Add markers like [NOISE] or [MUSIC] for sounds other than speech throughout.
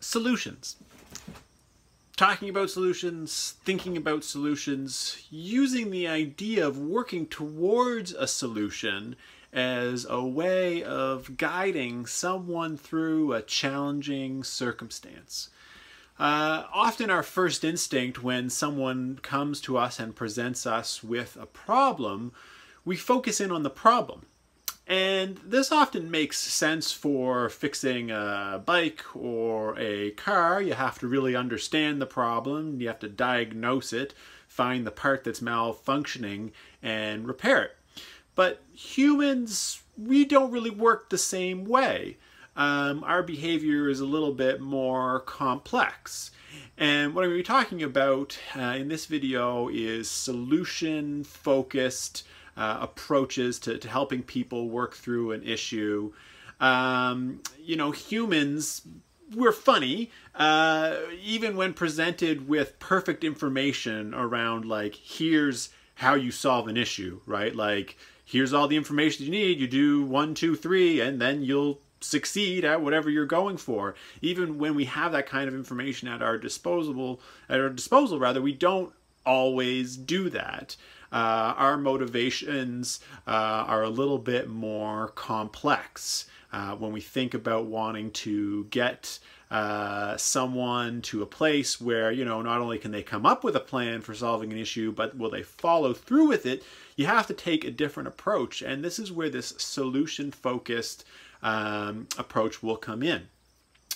Solutions. Talking about solutions, thinking about solutions, using the idea of working towards a solution as a way of guiding someone through a challenging circumstance. Uh, often our first instinct when someone comes to us and presents us with a problem, we focus in on the problem. And this often makes sense for fixing a bike or a car. You have to really understand the problem, you have to diagnose it, find the part that's malfunctioning, and repair it. But humans, we don't really work the same way. Um, our behavior is a little bit more complex. And what I'm going to be talking about uh, in this video is solution-focused uh, approaches to, to helping people work through an issue. Um, you know, humans, we're funny, uh, even when presented with perfect information around, like, here's how you solve an issue, right? Like, here's all the information you need. You do one, two, three, and then you'll succeed at whatever you're going for. Even when we have that kind of information at our disposal, at our disposal rather, we don't always do that. Uh, our motivations uh, are a little bit more complex uh, when we think about wanting to get uh, someone to a place where, you know, not only can they come up with a plan for solving an issue, but will they follow through with it? You have to take a different approach. And this is where this solution focused um, approach will come in.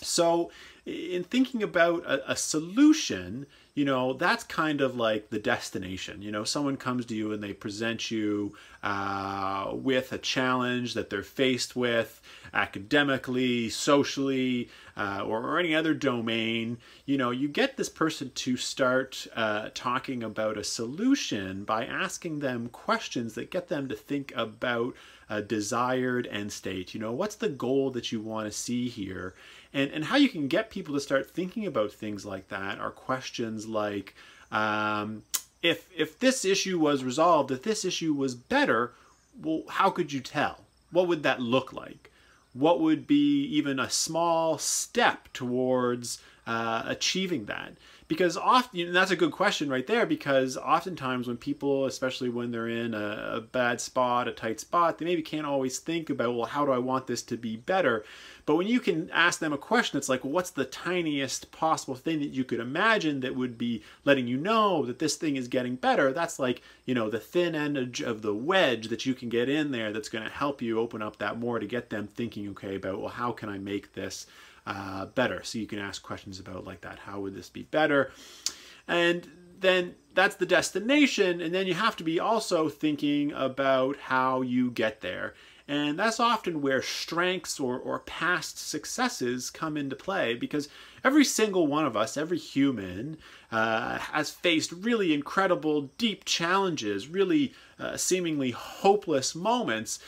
So, in thinking about a, a, solution, you know, that's kind of like the destination. You know, someone comes to you and they present you uh, with a challenge that they're faced with academically, socially, uh, or, or, any other domain. You know, you get this person to start uh, talking about a solution by asking them questions that get them to think about a desired end state. You know, what's the goal that you want to see here? And, and how you can get people to start thinking about things like that are questions like, um, if, if this issue was resolved, if this issue was better, well, how could you tell? What would that look like? What would be even a small step towards uh, achieving that? because often you know, that's a good question right there because oftentimes when people especially when they're in a, a, bad spot a tight spot they maybe can't always think about well how do i want this to be better but when you can ask them a question it's like well, what's the tiniest possible thing that you could imagine that would be letting you know that this thing is getting better that's like you know the thin end of the wedge that you can get in there that's going to help you open up that more to get them thinking okay about well how can i make this uh, better. So you can ask questions about like that. How would this be better? And then that's the destination. And then you have to be also thinking about how you get there. And that's often where strengths or, or past successes come into play because every single one of us, every human, uh, has faced really incredible, deep challenges, really uh, seemingly hopeless moments,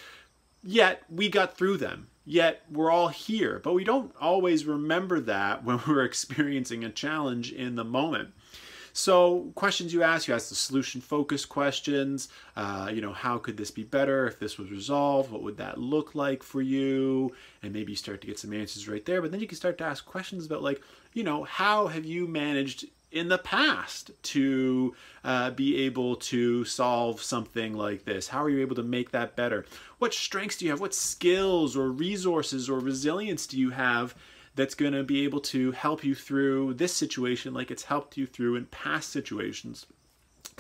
yet we got through them Yet we're all here, but we don't always remember that when [LAUGHS] we're experiencing a challenge in the moment. So questions you ask, you ask the solution focused questions. Uh, you know, how could this be better if this was resolved? What would that look like for you? And maybe you start to get some answers right there. But then you can start to ask questions about like, you know, how have you managed in the past to uh, be able to solve something like this? How are you able to make that better? What strengths do you have? What skills or resources or resilience do you have that's going to be able to help you through this situation like it's helped you through in past situations?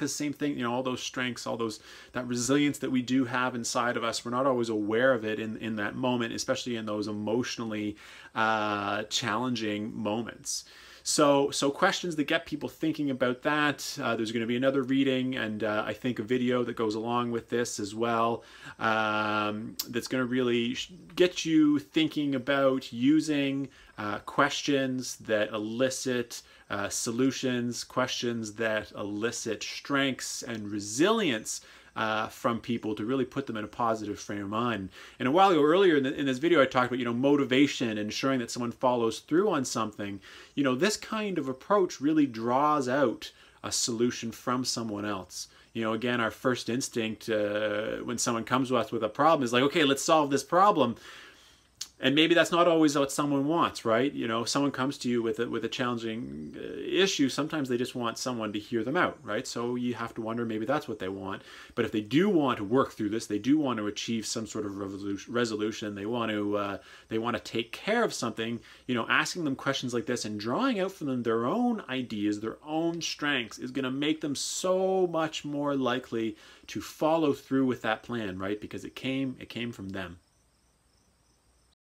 because same thing you know all those strengths all those that resilience that we do have inside of us we're not always aware of it in in that moment especially in those emotionally uh, challenging moments so, so questions that get people thinking about that. Uh, there's going to be another reading and uh, I think a video that goes along with this as well. Um, that's going to really get you thinking about using uh, questions that elicit uh, solutions, questions that elicit strengths and resilience uh, from people to really put them in a positive frame of mind. And a while ago, earlier in, the, in, this video, I talked about you know motivation ensuring that someone follows through on something. You know, this kind of approach really draws out a solution from someone else. You know, again, our first instinct uh, when someone comes to us with a problem is like, okay, let's solve this problem and maybe that's not always what someone wants, right? You know, someone comes to you with a, with a challenging uh, issue. Sometimes they just want someone to hear them out, right? So you have to wonder maybe that's what they want. But if they do want to work through this, they do want to achieve some sort of resolution. They want to uh, they want to take care of something. You know, asking them questions like this and drawing out from them their own ideas, their own strengths is going to make them so much more likely to follow through with that plan, right? Because it came it came from them.